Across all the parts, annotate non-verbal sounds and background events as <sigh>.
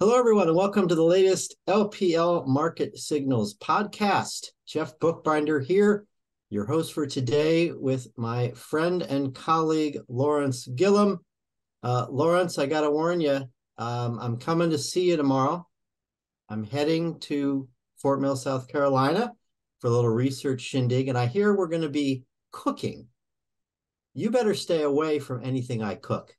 Hello, everyone, and welcome to the latest LPL Market Signals podcast. Jeff Buchbinder here, your host for today, with my friend and colleague Lawrence Gillum. Uh, Lawrence, I got to warn you, um, I'm coming to see you tomorrow. I'm heading to Fort Mill, South Carolina for a little research shindig, and I hear we're going to be cooking. You better stay away from anything I cook.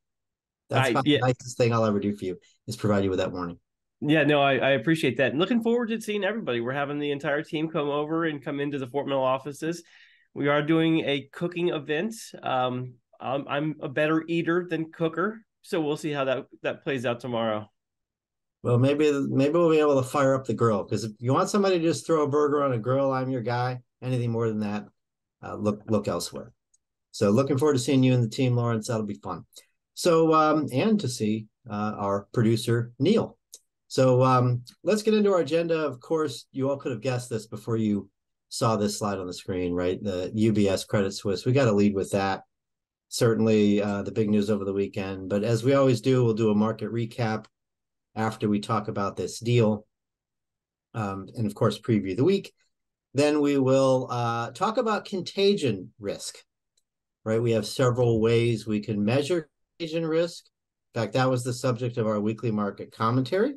That's I, yeah. the nicest thing I'll ever do for you is provide you with that warning. Yeah, no, I, I appreciate that. And looking forward to seeing everybody. We're having the entire team come over and come into the Fort Mill offices. We are doing a cooking event. Um, I'm, I'm a better eater than cooker, so we'll see how that that plays out tomorrow. Well, maybe maybe we'll be able to fire up the grill because if you want somebody to just throw a burger on a grill, I'm your guy. Anything more than that, uh, look look elsewhere. So looking forward to seeing you and the team, Lawrence. That'll be fun. So, um, and to see uh, our producer, Neil. So um, let's get into our agenda. Of course, you all could have guessed this before you saw this slide on the screen, right? The UBS Credit Suisse. We got to lead with that. Certainly uh, the big news over the weekend. But as we always do, we'll do a market recap after we talk about this deal. Um, and of course, preview the week. Then we will uh, talk about contagion risk, right? We have several ways we can measure contagion risk. In fact, that was the subject of our weekly market commentary,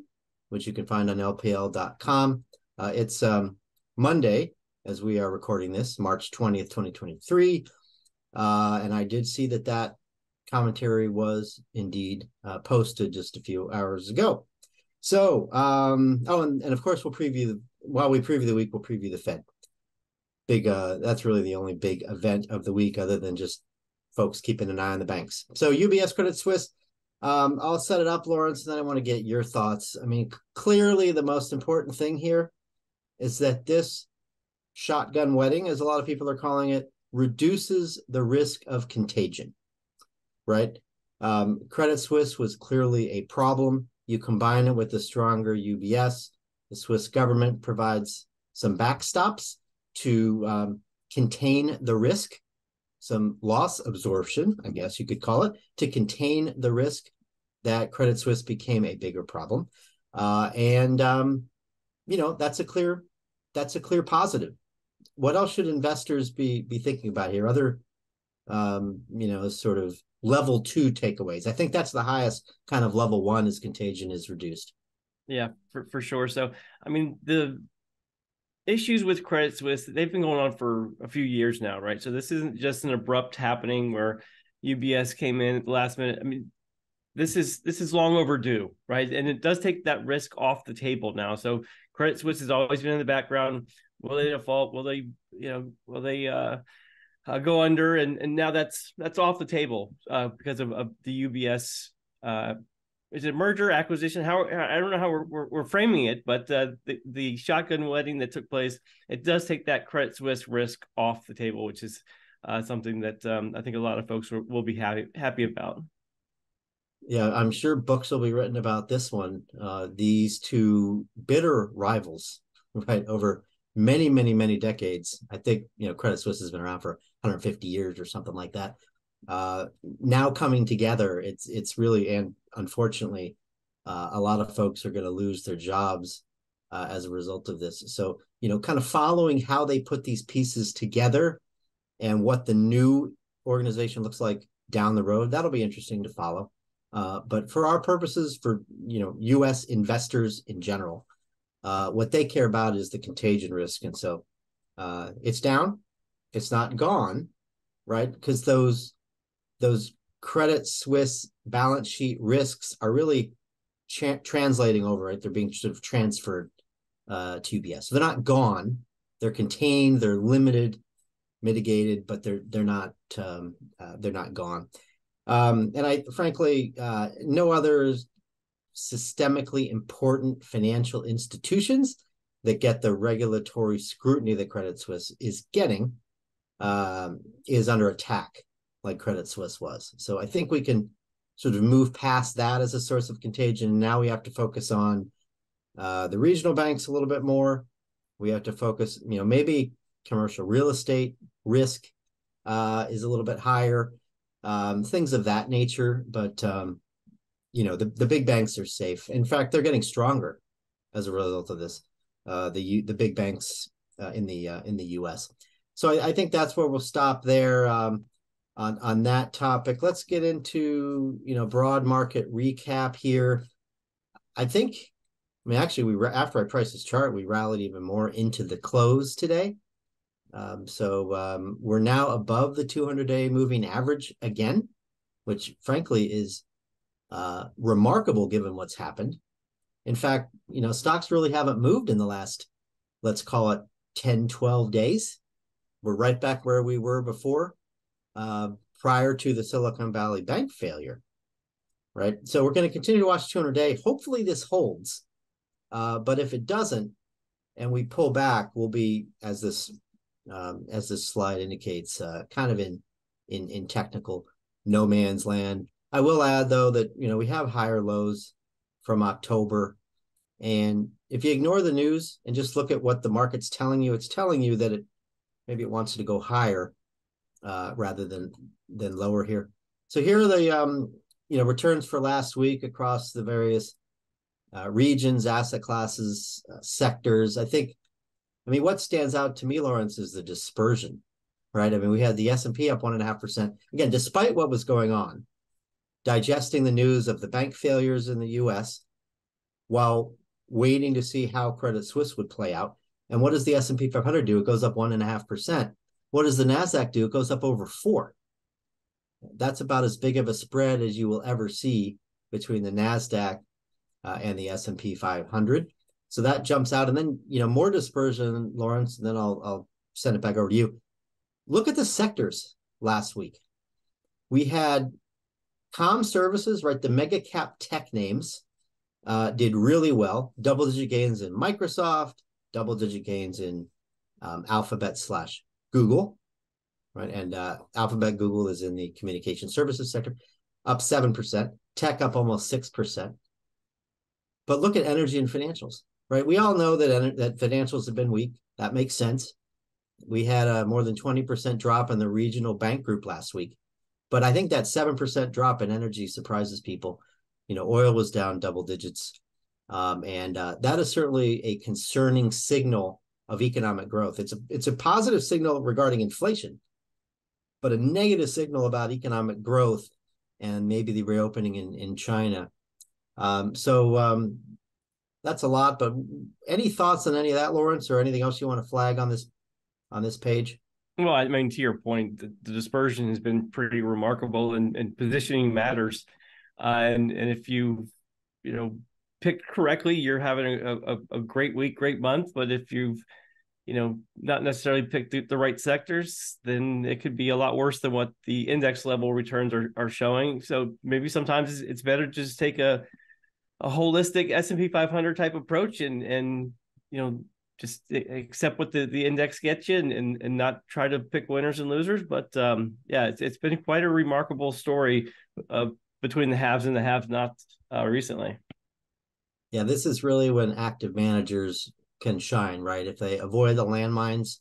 which you can find on lpl.com. Uh, it's um, Monday as we are recording this, March 20th, 2023. Uh, and I did see that that commentary was indeed uh, posted just a few hours ago. So, um, oh, and, and of course, we'll preview the, while we preview the week, we'll preview the Fed. Big, uh, that's really the only big event of the week, other than just folks keeping an eye on the banks. So UBS Credit Suisse. Um, I'll set it up, Lawrence, and then I want to get your thoughts. I mean, clearly the most important thing here is that this shotgun wedding, as a lot of people are calling it, reduces the risk of contagion. Right? Um, Credit Suisse was clearly a problem. You combine it with the stronger UBS, the Swiss government provides some backstops to um, contain the risk some loss absorption, I guess you could call it, to contain the risk that Credit Suisse became a bigger problem. Uh, and um, you know that's a clear that's a clear positive. What else should investors be be thinking about here? Other um, you know sort of level two takeaways. I think that's the highest kind of level one is contagion is reduced. Yeah, for, for sure. So I mean the issues with Credit Suisse, they've been going on for a few years now, right? So this isn't just an abrupt happening where UBS came in at the last minute. I mean, this is this is long overdue, right? And it does take that risk off the table now. So Credit Suisse has always been in the background. Will they default? Will they, you know, will they uh, uh go under? And and now that's that's off the table uh, because of, of the UBS uh, is it merger acquisition? How i don't know how we're, we're, we're framing it but uh, the, the shotgun wedding that took place it does take that credit suisse risk off the table which is uh, something that um, i think a lot of folks will, will be happy happy about. Yeah i'm sure books will be written about this one. Uh, these two bitter rivals <laughs> right over many many many decades. I think you know credit suisse has been around for 150 years or something like that uh, now coming together, it's it's really and unfortunately, uh, a lot of folks are going to lose their jobs uh, as a result of this. So you know, kind of following how they put these pieces together and what the new organization looks like down the road, that'll be interesting to follow. Uh, but for our purposes, for you know, U.S. investors in general, uh, what they care about is the contagion risk, and so uh, it's down, it's not gone, right? Because those those Credit Suisse balance sheet risks are really tra- translating over, right? They're being sort of transferred uh, to UBS. So they're not gone. They're contained. They're limited, mitigated, but they're they're not um, uh, they're not gone. Um, and I frankly, uh, no other systemically important financial institutions that get the regulatory scrutiny that Credit Suisse is getting um, is under attack like Credit Suisse was. So I think we can sort of move past that as a source of contagion. Now we have to focus on uh, the regional banks a little bit more. We have to focus, you know, maybe commercial real estate risk uh, is a little bit higher, um, things of that nature. But um, you know the, the big banks are safe. In fact, they're getting stronger as a result of this. Uh, the the big banks uh, in the uh, in the U.S. So I, I, think that's where we'll stop there um, on on that topic. Let's get into you know broad market recap here. I think, I mean, actually, we after I priced this chart, we rallied even more into the close today. Um, so um, we're now above the 200 day moving average again, which frankly is uh, remarkable given what's happened. In fact, you know, stocks really haven't moved in the last, let's call it 10, 12 days. We're right back where we were before, uh, prior to the Silicon Valley Bank failure, right? So we're going to continue to watch 200 day. Hopefully this holds. Uh, but if it doesn't, and we pull back, we'll be as this um, as this slide indicates, uh, kind of in in in technical no man's land. I will add though that you know we have higher lows from October, and if you ignore the news and just look at what the market's telling you, it's telling you that it maybe it wants to go higher uh, rather than than lower here. So here are the um, you know returns for last week across the various uh, regions, asset classes, uh, sectors. I think I mean, what stands out to me, Lawrence, is the dispersion, right? I mean, we had the S&P up one and a half percent. Again, despite what was going on, digesting the news of the bank failures in the US while waiting to see how Credit Suisse would play out. And what does the S&P 500 do? It goes up one and a half percent. What does the NASDAQ do? It goes up over four. That's about as big of a spread as you will ever see between the NASDAQ uh, and the S&P 500. So that jumps out, and then you know more dispersion, Lawrence. And then I'll I'll send it back over to you. Look at the sectors last week. We had com services, right? The mega cap tech names uh, did really well. Double digit gains in Microsoft, double digit gains in um, Alphabet slash Google, right? And uh, Alphabet Google is in the communication services sector, up seven percent. Tech up almost six percent. But look at energy and financials right? We all know that that financials have been weak. That makes sense. We had a more than 20% drop in the regional bank group last week. But I think that 7% drop in energy surprises people. You know, oil was down double digits. Um, and uh, that is certainly a concerning signal of economic growth. It's a it's a positive signal regarding inflation, but a negative signal about economic growth and maybe the reopening in in China. Um, so um, that's a lot. But any thoughts on any of that, Lawrence, or anything else you want to flag on this on this page? Well, I mean, to your point, the, the dispersion has been pretty remarkable, and, and positioning matters. Uh, and and if you you know picked correctly, you're having a, a, a, great week, great month. But if you've you know not necessarily picked the, the, right sectors, then it could be a lot worse than what the index level returns are, are showing. So maybe sometimes it's better to just take a a holistic S&P 500 type approach and and you know just accept what the, the index gets you and, and, and not try to pick winners and losers. But um, yeah, it's, it's been quite a remarkable story uh, between the haves and the have not uh, recently. Yeah, this is really when active managers can shine, right? If they avoid the landmines,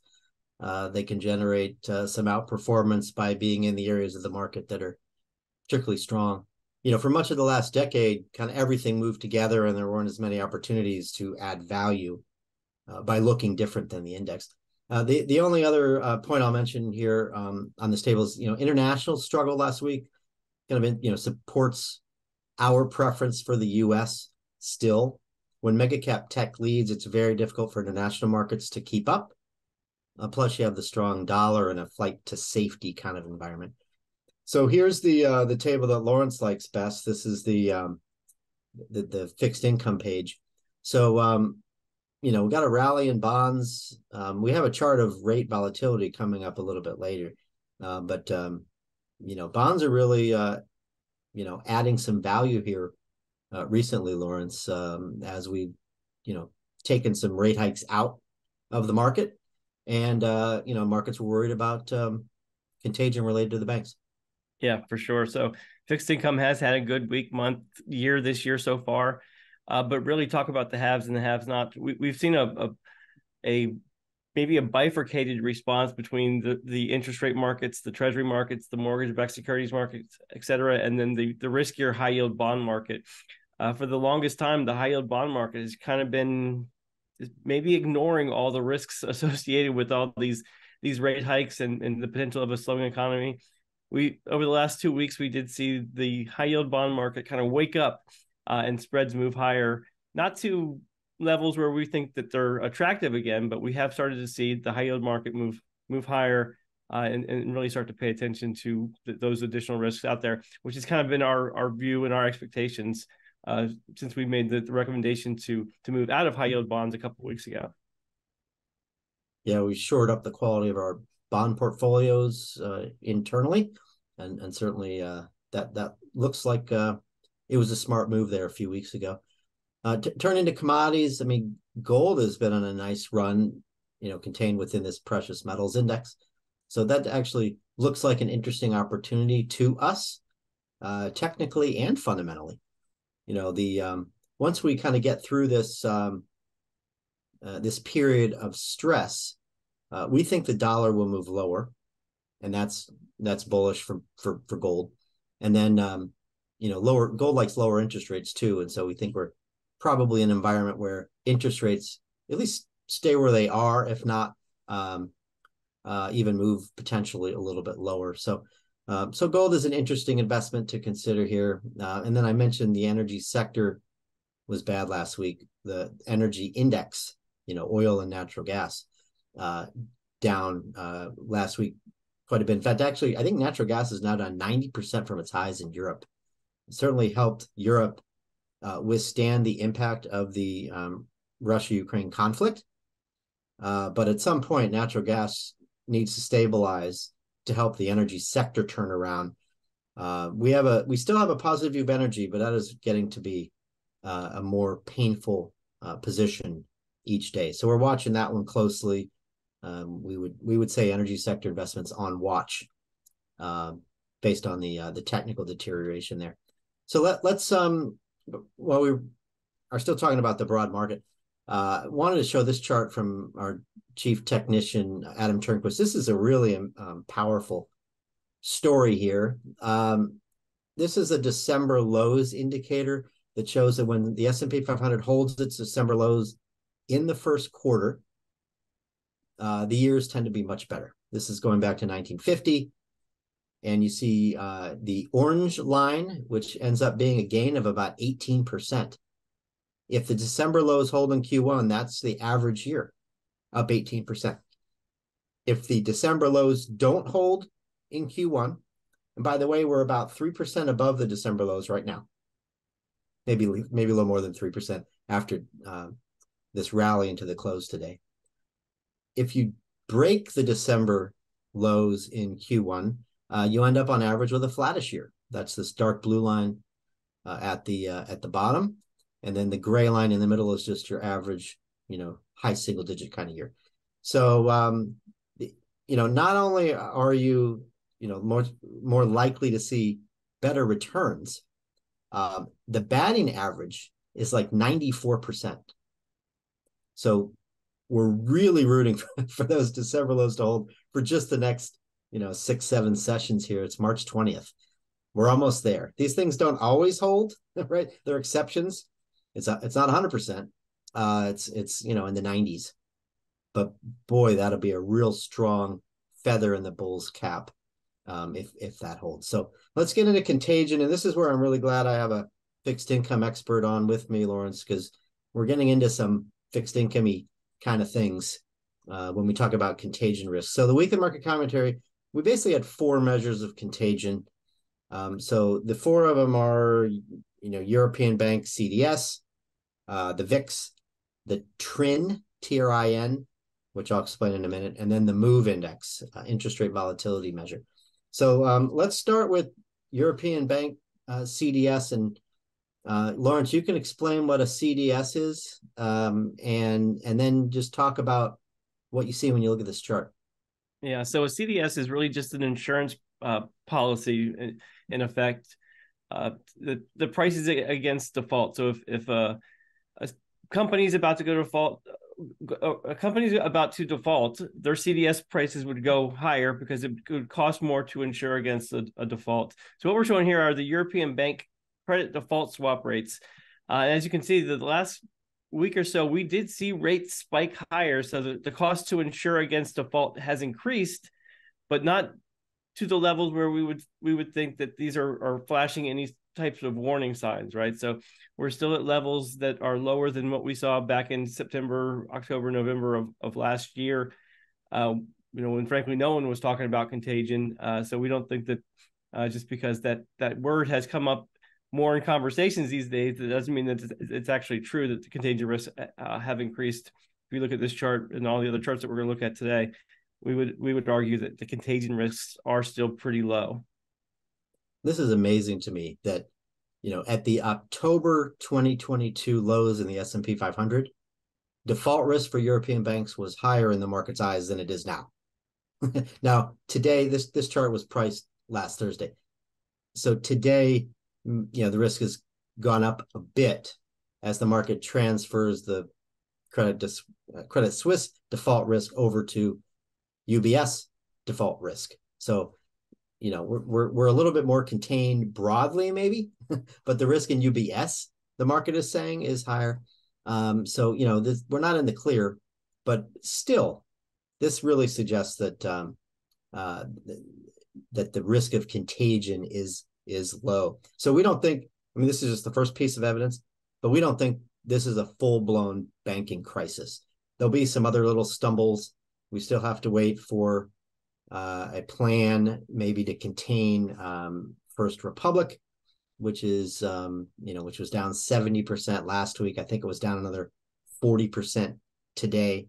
uh, they can generate uh, some outperformance by being in the areas of the market that are particularly strong you know, for much of the last decade, kind of everything moved together and there weren't as many opportunities to add value uh, by looking different than the index. Uh, the the only other uh, point I'll mention here um, on this table is you know international struggle last week, kind of you know supports our preference for the U.S. Still, when mega cap tech leads, it's very difficult for international markets to keep up. Uh, plus, you have the strong dollar and a flight to safety kind of environment. So here's the uh, the table that Lawrence likes best. This is the um, the, the fixed income page. So um, you know we got a rally in bonds. Um, we have a chart of rate volatility coming up a little bit later, uh, but um, you know bonds are really uh, you know adding some value here uh, recently, Lawrence, um, as we you know taken some rate hikes out of the market, and uh, you know markets were worried about um, contagion related to the banks. Yeah, for sure. So fixed income has had a good week, month, year this year so far. Uh, but really talk about the haves and the haves not. We, we've seen a, a, a maybe a bifurcated response between the, the interest rate markets, the treasury markets, the mortgage-backed securities markets, et cetera, and then the, the riskier high yield bond market. Uh, for the longest time, the high yield bond market has kind of been maybe ignoring all the risks <laughs> associated with all these these rate hikes and, and the potential of a slowing economy. We over the last two weeks we did see the high yield bond market kind of wake up uh, and spreads move higher, not to levels where we think that they're attractive again, but we have started to see the high yield market move move higher uh, and, and really start to pay attention to th- those additional risks out there, which has kind of been our our view and our expectations uh, since we made the, recommendation to to move out of high yield bonds a couple weeks ago. Yeah, we shored up the quality of our bond portfolios uh, internally, and and certainly uh, that that looks like uh, it was a smart move there a few weeks ago. Uh, t- turning to commodities, I mean, gold has been on a nice run, you know, contained within this precious metals index. So that actually looks like an interesting opportunity to us, technically and fundamentally. You know, the um, once we kind of get through this um, uh, this period of stress, uh, we think the dollar will move lower, and that's that's bullish for for for gold. And then um, you know, lower gold likes lower interest rates too, and so we think we're probably in an environment where interest rates at least stay where they are, if not um, uh, even move potentially a little bit lower. So, um, so gold is an interesting investment to consider here. Uh, and then I mentioned the energy sector was bad last week. The energy index, you know, oil and natural gas, uh, down uh, last week quite a bit. In fact, actually, I think natural gas is now down 90% from its highs in Europe. It certainly helped Europe uh, withstand the impact of the um, Russia Ukraine conflict. Uh, but at some point, natural gas needs to stabilize to help the energy sector turn around. Uh, we have a we still have a positive view of energy, but that is getting to be uh, a more painful uh, position each day. So we're watching that one closely. Um, we would we would say energy sector investments on watch, uh, based on the the technical deterioration there. So let let's um while we are still talking about the broad market, uh, wanted to show this chart from our chief technician Adam Turnquist. This is a really um, powerful story here. Um, this is a December lows indicator that shows that when the S&P 500 holds its December lows in the first quarter, uh, the years tend to be much better. This is going back to 1950 and you see uh, the orange line, which ends up being a gain of about 18%. If the December lows hold in Q1, that's the average year, up 18%. If the December lows don't hold in Q1, and by the way, we're about 3% above the December lows right now, maybe, maybe a little more than 3% after uh, this rally into the close today. If you break the December lows in Q1, uh, you end up on average with a flattish year. That's this dark blue line uh, at the uh, at the bottom, and then the gray line in the middle is just your average, you know, high single digit kind of year. So, um, you know, not only are you, you know, more more likely to see better returns, um, the batting average is like ninety four percent. So, we're really rooting <laughs> for, for those to hold for just the next you know six seven sessions here. It's march 20th we're almost there. These things don't always hold <laughs> right? They're exceptions it's a, it's not 100% uh it's it's you know in the 90s but boy that'll be a real strong feather in the bull's cap um if if that holds. So let's get into contagion and this is where i'm really glad i have a fixed income expert on with me lawrence because we're getting into some fixed income kind of things uh, when we talk about contagion risk. So the weekly market commentary we basically had four measures of contagion. Um, so the four of them are, you know, European Bank CDS, uh, the VIX, the TRIN, T-R-I-N, which I'll explain in a minute, and then the MOVE Index, uh, interest rate volatility measure. So um, let's start with European Bank uh, CDS, and uh, Lawrence, you can explain what a CDS is, um, and and then just talk about what you see when you look at this chart. Yeah. So a CDS is really just an insurance uh, policy in, in effect. Uh, the the price is against default. So if if a, a company is about to go to default, a company's about to default, their CDS prices would go higher because it would cost more to insure against a, a default. So what we're showing here are the European bank credit default swap rates. Uh, as you can see, the last week or so, we did see rates spike higher. So the, the cost to insure against default has increased, but not to the levels where we would we would think that these are are flashing any types of warning signs, right? So we're still at levels that are lower than what we saw back in September, October, November of, of last year. Uh, you know, when frankly no one was talking about contagion. Uh, so we don't think that uh, just because that that word has come up more in conversations these days, it doesn't mean that it's actually true that the contagion risks uh, have increased. If you look at this chart and all the other charts that we're going to look at today, we would we would argue that the contagion risks are still pretty low. This is amazing to me that you know at the October 2022 lows in the S&P 500, default risk for European banks was higher in the market's eyes than it is now. <laughs> now today this this chart was priced last Thursday. So today you know the risk has gone up a bit as the market transfers the credit dis, uh, credit Suisse default risk over to UBS default risk. So, you know, we're we're, we're a little bit more contained broadly, maybe, <laughs> but the risk in UBS, the market is saying, is higher. Um, so, you know, this, we're not in the clear, but still, this really suggests that um, uh, that the risk of contagion is is low. So we don't think. I mean, this is just the first piece of evidence, but we don't think this is a full blown banking crisis. There'll be some other little stumbles we still have to wait for uh, a plan maybe to contain um, First Republic, which is um, you know which was down seventy percent last week. I think it was down another forty percent today.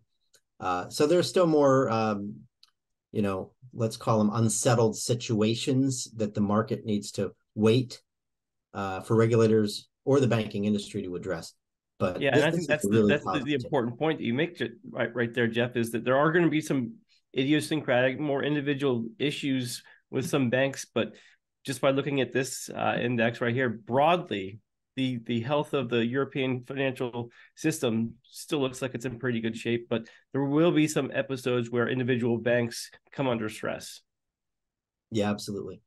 Uh, so there's still more um, you know let's call them unsettled situations that the market needs to wait uh, for regulators or the banking industry to address. But yeah, and I think that's really the, that's the, important point that you make right right there, Jeff, is that there are going to be some idiosyncratic, more individual issues with some banks, but just by looking at this uh, index right here broadly, the the health of the European financial system still looks like it's in pretty good shape, but there will be some episodes where individual banks come under stress. Yeah, absolutely.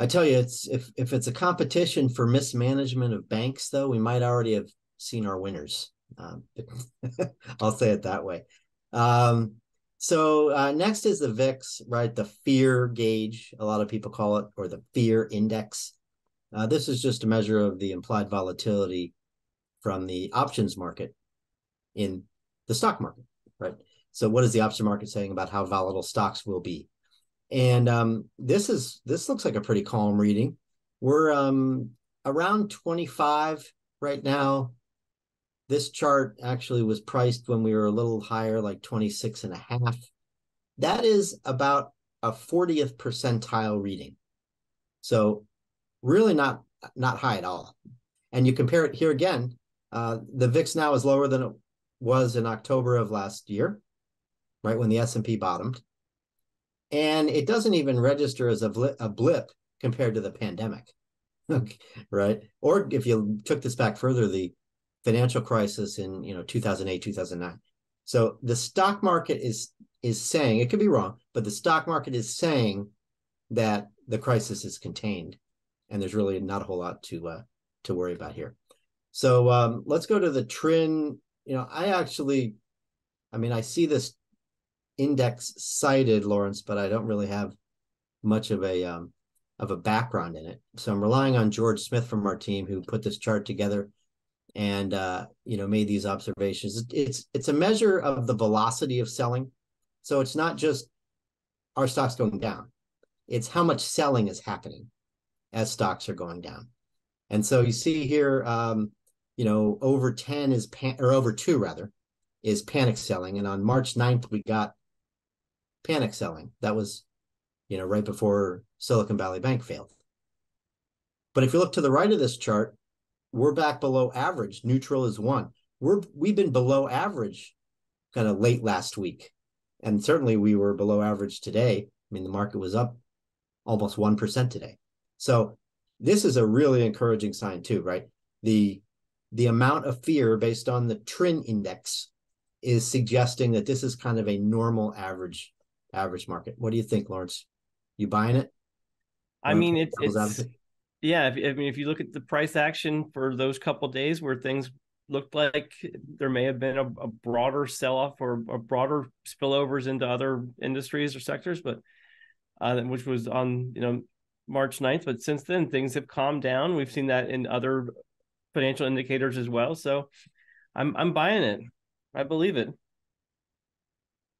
I tell you, it's if if it's a competition for mismanagement of banks, though, we might already have seen our winners. Um, <laughs> I'll say it that way. Um, so uh, next is the VIX, right? The fear gauge, a lot of people call it, or the fear index. Uh, this is just a measure of the implied volatility from the options market in the stock market, right? So what is the option market saying about how volatile stocks will be? And um, this is this looks like a pretty calm reading. We're um, around 25 right now this chart actually was priced when we were a little higher, like 26 and a half. That is about a 40th percentile reading. So really not not high at all. And you compare it here again, uh, the VIX now is lower than it was in October of last year, right when the S&P bottomed. And it doesn't even register as a, blip, a blip compared to the pandemic, <laughs> right? Or if you took this back further, the financial crisis in you know 2008 2009 so the stock market is is saying it could be wrong but the stock market is saying that the crisis is contained and there's really not a whole lot to uh to worry about here. So um let's go to the trin you know i actually i mean i see this index cited lawrence but i don't really have much of a um of a background in it. So i'm relying on george smith from our team who put this chart together and uh, you know made these observations. It's it's a measure of the velocity of selling, so it's not just our stocks going down; it's how much selling is happening as stocks are going down. And so you see here, um, you know, over ten is pan or over two rather is panic selling, and on March 9th we got panic selling. That was, you know, right before Silicon Valley Bank failed. But if you look to the right of this chart, we're back below average. Neutral is one. We're we've been below average kind of late last week. And certainly we were below average today. I mean, the market was up almost 1% today. So this is a really encouraging sign too, right? The the amount of fear based on the TRIN index is suggesting that this is kind of a normal average average market. What do you think, Lawrence? You buying it? I mean, it's, it's yeah. If, I mean, if you look at the price action for those couple days where things looked like there may have been a, a broader sell off or a broader spillovers into other industries or sectors, but uh, which was on you know March 9th. But since then, things have calmed down. We've seen that in other financial indicators as well. So I'm I'm buying it. I believe it.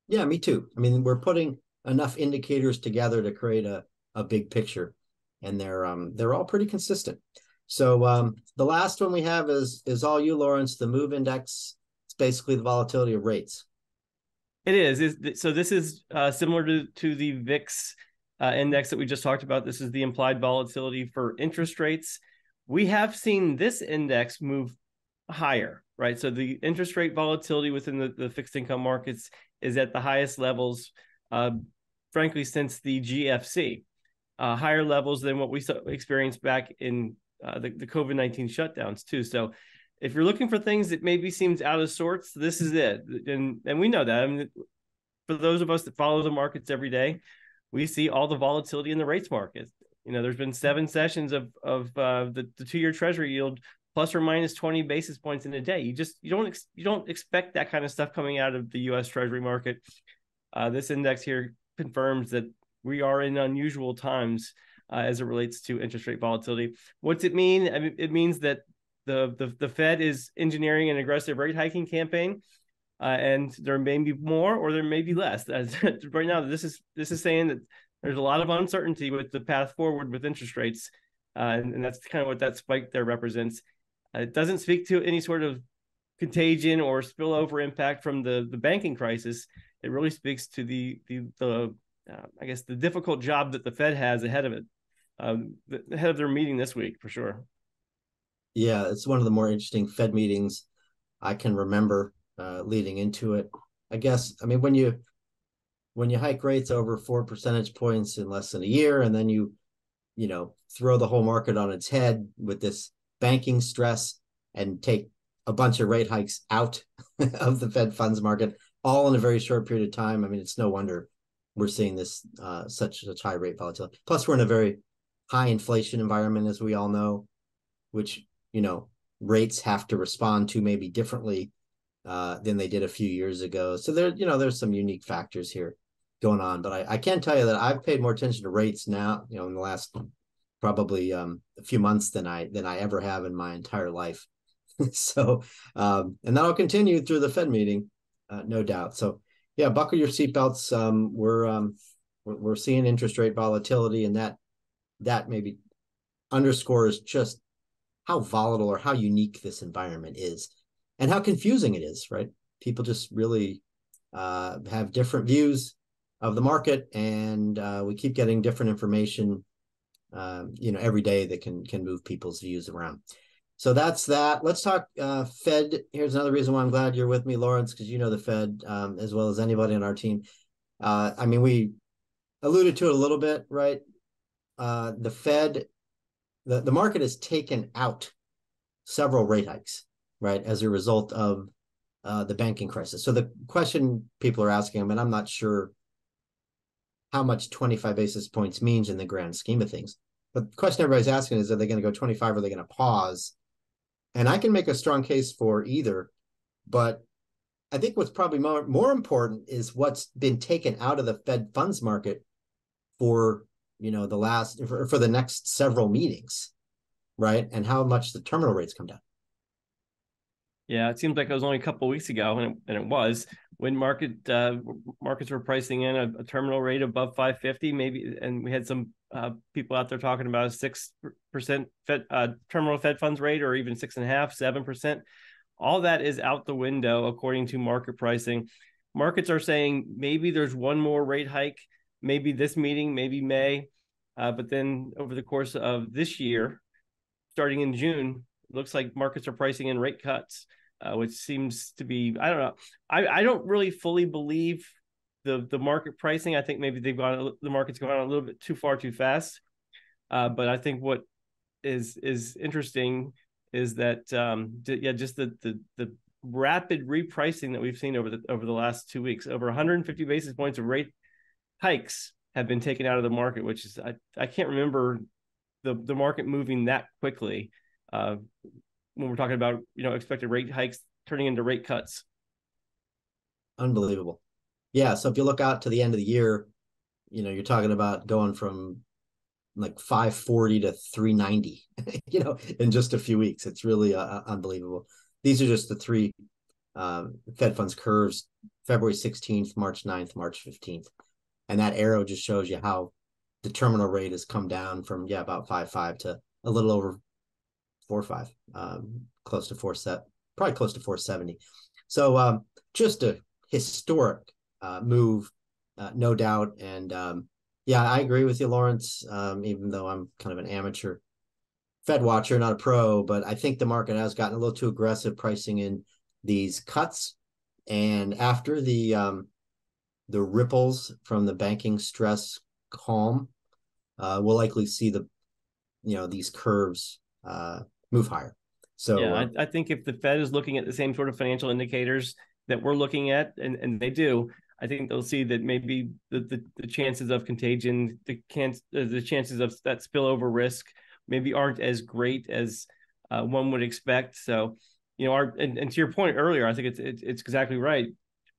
Yeah, me too. I mean, we're putting enough indicators together to create a, a big picture, and they're um they're all pretty consistent. So um the last one we have is is all you, Lawrence. The move index. It's basically the volatility of rates. It is. So this is uh, similar to to the VIX uh, index that we just talked about. This is the implied volatility for interest rates. We have seen this index move higher, right? So the interest rate volatility within the, the fixed income markets is at the highest levels, uh, frankly, since the GFC, uh, higher levels than what we experienced back in uh, the, the COVID 19 shutdowns, too. So if you're looking for things that maybe seems out of sorts, this is it. And, and we know that. I mean, for those of us that follow the markets every day, we see all the volatility in the rates market. You know, there's been seven sessions of of uh, the, the two year Treasury yield plus or minus 20 basis points in a day. You just you don't ex- you don't expect that kind of stuff coming out of the U.S. Treasury market. Uh, this index here confirms that we are in unusual times uh, as it relates to interest rate volatility. What's it mean? I mean, it means that the, the the Fed is engineering an aggressive rate hiking campaign uh, and there may be more or there may be less. <laughs> As, right now, this is this is saying that there's a lot of uncertainty with the path forward with interest rates, uh, and, and, that's kind of what that spike there represents. Uh, it doesn't speak to any sort of contagion or spillover impact from the the banking crisis. It really speaks to the the the uh, I guess the difficult job that the Fed has ahead of it, um, ahead of their meeting this week for sure. Yeah, it's one of the more interesting Fed meetings I can remember uh, leading into it. I guess I mean when you when you hike rates over four percentage points in less than a year, and then you you know throw the whole market on its head with this banking stress and take a bunch of rate hikes out <laughs> of the Fed funds market all in a very short period of time. I mean, it's no wonder we're seeing this uh, such such high rate volatility. Plus, we're in a very high inflation environment, as we all know, which you know rates have to respond to maybe differently uh, than they did a few years ago. So there, you know, there's some unique factors here going on. But I, I can tell you that I've paid more attention to rates now, you know, in the last probably um, a few months than I than I ever have in my entire life. <laughs> so, um, and that'll continue through the Fed meeting, uh, no doubt. So, yeah, buckle your seatbelts. Um, we're um, we're, seeing interest rate volatility, and that that maybe underscores just how volatile or how unique this environment is and how confusing it is, right? People just really uh, have different views of the market, and uh, we keep getting different information, uh, you know, every day that can can move people's views around. So that's that. Let's talk uh, Fed. Here's another reason why I'm glad you're with me, Lawrence, because you know the Fed um, as well as anybody on our team. Uh, I mean, we alluded to it a little bit, right? Uh, the Fed, the, the market has taken out several rate hikes right, as a result of uh, the banking crisis. So the question people are asking, mean, I'm not sure how much 25 basis points means in the grand scheme of things. But the question everybody's asking is, are they going to go 25 or are they going to pause? And I can make a strong case for either. But I think what's probably more, more important is what's been taken out of the Fed funds market for, you know, the last, for, for the next several meetings, right? And how much the terminal rates come down. Yeah, it seems like it was only a couple weeks ago, and it, and it was when market uh, markets were pricing in a, a, terminal rate above 550, maybe, and we had some uh, people out there talking about a six percent Fed uh, terminal Fed funds rate, or even six and a half, seven percent. All that is out the window according to market pricing. Markets are saying maybe there's one more rate hike, maybe this meeting, maybe May, uh, but then over the course of this year, starting in June, looks like markets are pricing in rate cuts uh, which seems to be I don't know. I, I don't really fully believe the the market pricing. I think maybe they've gone the market's gone a little bit too far too fast. Uh, but I think what is is interesting is that um, yeah, just the the the rapid repricing that we've seen over the over the last two weeks. Over 150 basis points of rate hikes have been taken out of the market, which is I, I can't remember the the market moving that quickly uh, when we're talking about you know expected rate hikes turning into rate cuts. Unbelievable. Yeah. So if you look out to the end of the year, you know, you're talking about going from like 540 to 390, <laughs> you know, in just a few weeks. It's really uh, unbelievable. These are just the three uh, Fed funds curves February 16th, March 9th, March 15th. And that arrow just shows you how the terminal rate has come down from, yeah, about 5.5 to a little over 4.5, um, close to 4 set, probably close to 470. So um, just a historic uh, move, uh, no doubt. And um, yeah, I agree with you, Lawrence. Um, even though I'm kind of an amateur Fed watcher, not a pro, but I think the market has gotten a little too aggressive pricing in these cuts. And after the um, the ripples from the banking stress calm, uh, we'll likely see the you know these curves uh, move higher. So yeah, I, I think if the Fed is looking at the same sort of financial indicators that we're looking at, and, and they do, I think they'll see that maybe the, the, the chances of contagion, the can uh, the chances of that spillover risk maybe aren't as great as uh, one would expect. So, you know, our and, and, to your point earlier, I think it's it's, it's exactly right.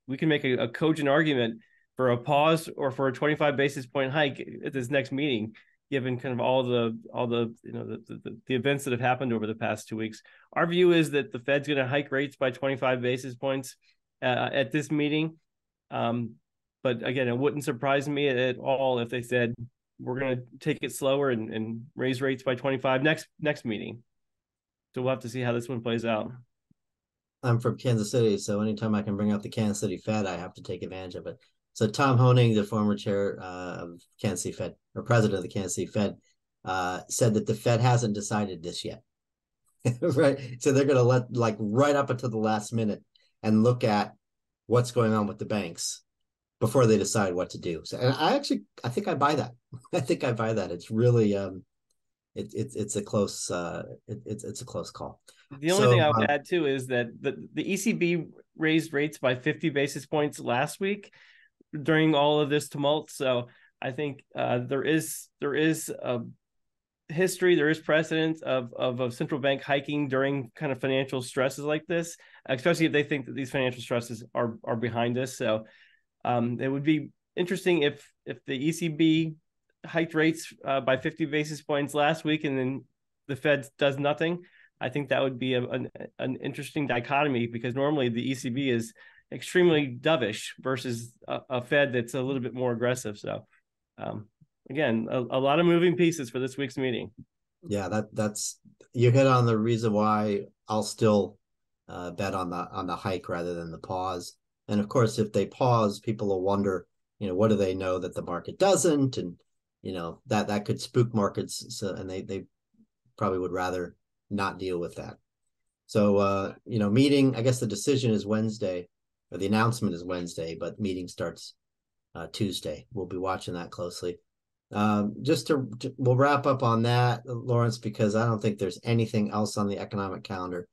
We can make a, a cogent argument for a pause or for a 25 basis point hike at this next meeting given kind of all the all the you know the, the, the events that have happened over the past two weeks our view is that the fed's going to hike rates by 25 basis points uh, at this meeting um, but again, it wouldn't surprise me at all if they said we're going to take it slower and, and raise rates by 25 next next meeting. So we'll have to see how this one plays out. I'm from Kansas City, so anytime I can bring up the Kansas City Fed, I have to take advantage of it. So Tom Hoenig, the former chair uh, of Kansas City Fed or president of the Kansas City Fed, uh, said that the Fed hasn't decided this yet. <laughs> right, so they're going to let like right up until the last minute and look at what's going on with the banks before they decide what to do. So, and I actually, I think I buy that. <laughs> I think I buy that. It's really, um, it, it it's a close, uh, it, it's it's a close call. The only so, thing I would um, add too is that the the ECB raised rates by 50 basis points last week during all of this tumult. So I think uh, there is there is a history, there is precedent of, of a central bank hiking during kind of financial stresses like this, especially if they think that these financial stresses are are behind us. So um, it would be interesting if if the ECB hiked rates uh, by 50 basis points last week and then the Fed does nothing. I think that would be a, an, an interesting dichotomy because normally the ECB is extremely dovish versus a, a Fed that's a little bit more aggressive. So um, again, a, a lot of moving pieces for this week's meeting. Yeah, that that's you hit on the reason why I'll still uh, bet on the on the hike rather than the pause. And of course, if they pause, people will wonder, you know, what do they know that the market doesn't, and you know that that could spook markets. So, and they they probably would rather not deal with that. So, uh, you know, meeting. I guess the decision is Wednesday, or the announcement is Wednesday, but meeting starts uh, Tuesday. We'll be watching that closely. Um, just to, to, we'll wrap up on that, Lawrence, because I don't think there's anything else on the economic calendar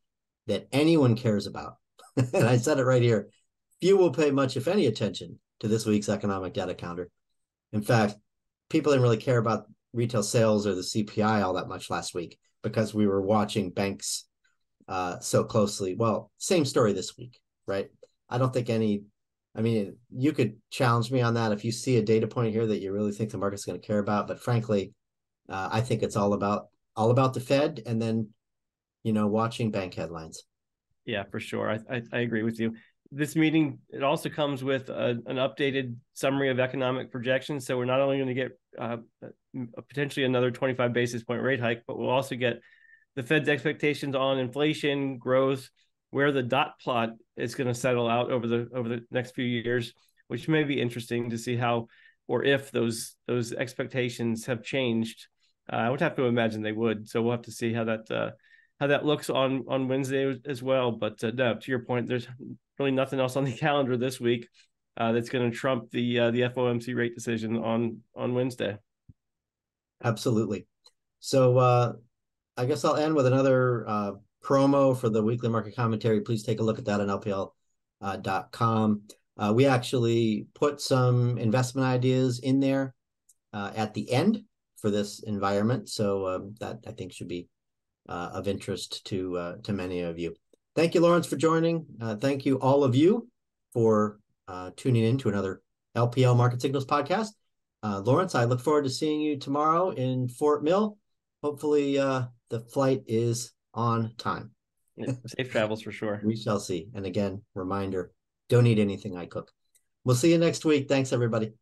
that anyone cares about. <laughs> and I said it right here. Few will pay much, if any, attention to this week's economic data counter. In fact, people didn't really care about retail sales or the CPI all that much last week because we were watching banks uh, so closely. Well, same story this week, right? I don't think any I mean, you could challenge me on that if you see a data point here that you really think the market's going to care about. But frankly, uh, I think it's all about all about the Fed and then, you know, watching bank headlines. Yeah, for sure. I, I, I agree with you. This meeting it also comes with a, an updated summary of economic projections. So we're not only going to get uh, potentially another 25 basis point rate hike, but we'll also get the Fed's expectations on inflation, growth, where the dot plot is going to settle out over the over the next few years, which may be interesting to see how or if those those expectations have changed. Uh, I would have to imagine they would. So we'll have to see how that uh, how that looks on on Wednesday as well. But uh, no, to your point, there's really nothing else on the <laughs> calendar this week uh, that's going to trump the uh, the FOMC rate decision on on Wednesday. Absolutely. So uh, I guess I'll end with another promo for the weekly market commentary, please take a look at that on LPL.com. Uh, we actually put some investment ideas in there uh, at the end for this environment. So um, that I think should be uh, of interest to uh, to many of you. Thank you, Lawrence, for joining. Uh, thank you, all of you, for uh, tuning in to another LPL Market Signals podcast. Uh, Lawrence, I look forward to seeing you tomorrow in Fort Mill. Hopefully, uh, the flight is on time. Safe travels for sure. We shall see. And again, reminder don't eat anything I cook. We'll see you next week. Thanks, everybody.